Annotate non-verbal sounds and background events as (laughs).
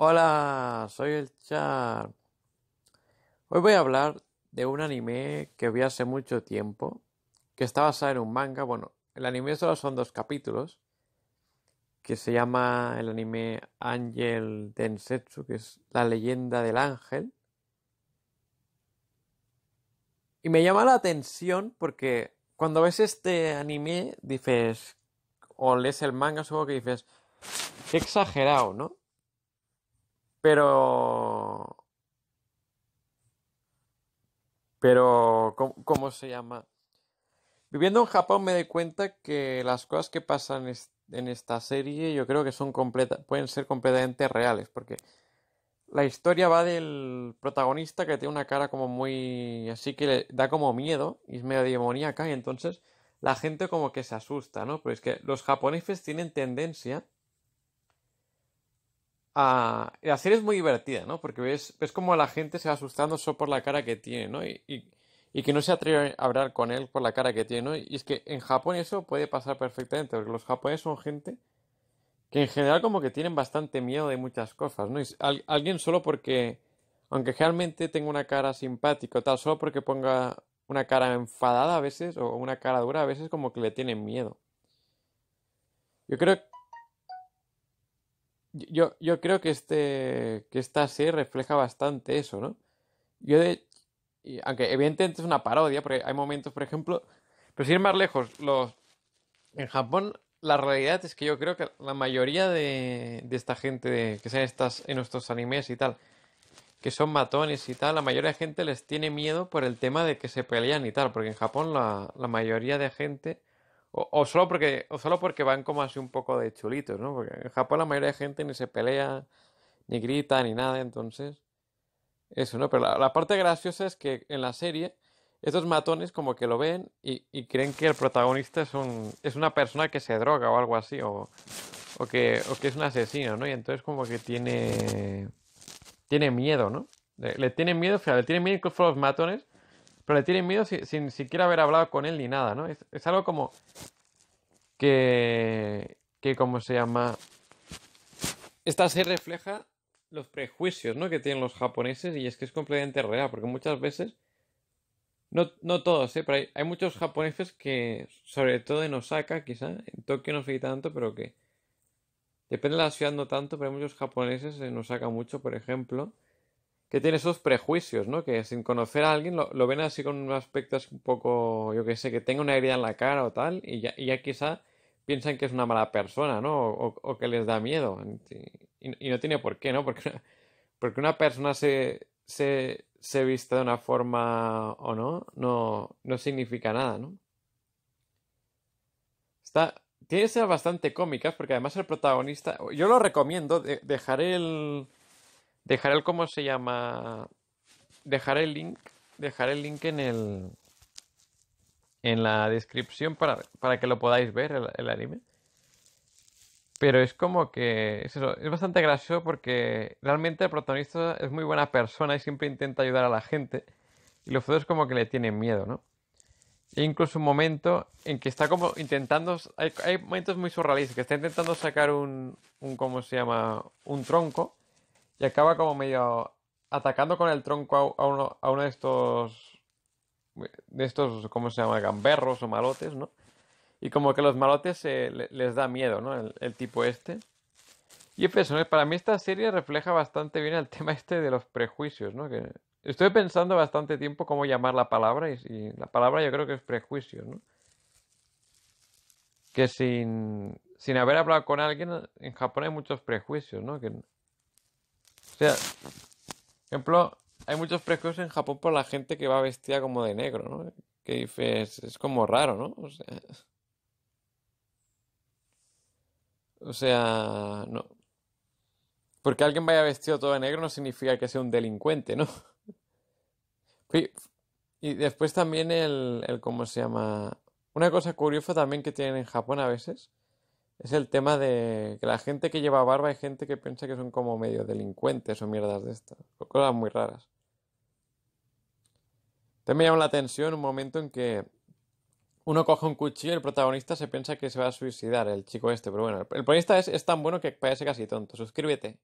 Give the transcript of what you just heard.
Hola, soy el Char. Hoy voy a hablar de un anime que vi hace mucho tiempo, que está basado en un manga. Bueno, el anime solo son dos capítulos, que se llama el anime Angel Densetsu, que es la leyenda del ángel. Y me llama la atención porque cuando ves este anime dices, o lees el manga, supongo que dices, qué exagerado, ¿no? Pero... Pero, ¿cómo, se llama? Viviendo en Japón me doy cuenta que las cosas que pasan en esta serie yo creo que son pueden ser completamente reales, porque la historia va del protagonista que tiene una cara como muy... así que le da como miedo y es medio demoníaca y entonces la gente como que se asusta, ¿no? Pero es que los japoneses tienen tendencia la serie es muy divertida, ¿no? Porque ves, ves como la gente se va asustando solo por la cara que tiene, ¿no? Y, que no se atreve a hablar con él por la cara que tiene, ¿no? Y es que en Japón eso puede pasar perfectamente, porque los japoneses son gente que en general como que tienen bastante miedo de muchas cosas, ¿no? Alguien solo porque, aunque realmente tenga una cara simpática o tal, solo porque ponga una cara enfadada a veces o una cara dura a veces como que le tienen miedo. Yo creo yo, yo creo que este que esta serie refleja bastante eso, ¿no? Yo de aunque evidentemente es una parodia, porque hay momentos, por ejemplo, pero sin ir más lejos, los en Japón la realidad es que yo creo que la mayoría de, de esta gente que sean estas en nuestros animes y tal, que son matones y tal, la mayoría de gente les tiene miedo por el tema de que se pelean y tal, porque en Japón la, la mayoría de gente o, solo porque, o solo porque van como así un poco de chulitos, ¿no? Porque en Japón la mayoría de gente ni se pelea, ni grita, ni nada, entonces. Eso, ¿no? Pero la, parte graciosa es que en la serie, estos matones como que lo ven y, creen que el protagonista es, un, es una persona que se droga o algo así, o, o, que, o que es un asesino, ¿no? Y entonces como que tiene. Tiene miedo, ¿no? Le, tiene miedo, o sea, le tienen miedo incluso los matones pero le tienen miedo sin, siquiera haber hablado con él ni nada, ¿no? Es, algo como que, que, ¿cómo se llama? Esta se refleja los prejuicios, ¿no? Que tienen los japoneses y es que es completamente real, porque muchas veces, no, no todos, ¿eh? Pero hay, muchos japoneses que, sobre todo en Osaka, quizá, en Tokio no sé tanto, pero que depende de la ciudad no tanto, pero hay muchos japoneses en Osaka mucho, por ejemplo, que tiene esos prejuicios, ¿no? Que sin conocer a alguien lo, ven así con un aspecto un poco, yo qué sé, que tenga una herida en la cara o tal, y ya, y ya quizá piensan que es una mala persona, ¿no? O, que les da miedo. Y, no tiene por qué, ¿no? (laughs) Porque, porque una persona se, se, se vista de una forma o no, no, no significa nada, ¿no? Está, tiene que ser bastante cómicas porque además el protagonista, yo lo recomiendo, dejaré el Dejaré el cómo se llama. Dejaré el link. Dejaré el link en el. En la descripción para, para que lo podáis ver, el, anime. Pero es como que. Es, es bastante gracioso porque realmente el protagonista es muy buena persona y siempre intenta ayudar a la gente. Y los otros como que le tienen miedo, ¿no? E incluso un momento en que está como intentando. Hay, hay momentos muy surrealistas que está intentando sacar un, un. ¿Cómo se llama? Un tronco y acaba como medio atacando con el tronco a, uno, a uno de estos, de estos, ¿cómo se llama? Gamberros o malotes, ¿no? Y como que los malotes les da miedo, ¿no? El, tipo este. Y eso, para mí esta serie refleja bastante bien el (laughs) tema este de los prejuicios, ¿no? Que estoy pensando bastante tiempo cómo llamar la palabra y, la palabra yo creo que es prejuicio, ¿no? Que sin, sin haber hablado con alguien, en Japón hay muchos prejuicios, ¿no? Que sea, ejemplo, hay muchos prejuicios en Japón por la gente que va vestida como de negro, ¿no? Que dices, es como raro, ¿no? O sea, o sea, no. Porque alguien vaya vestido todo de negro no significa que sea un delincuente, ¿no? Y, después también el, el, ¿cómo se llama? Una cosa curiosa también que tienen en Japón a veces es el tema de que la gente que lleva barba hay gente que piensa que son como medio delincuentes o mierdas de estas. Cosas muy raras. También me llama la atención un momento en que uno coge un cuchillo y el protagonista se piensa que se va a suicidar, el chico este. Pero bueno, el protagonista es, es tan bueno que parece casi tonto. Suscríbete.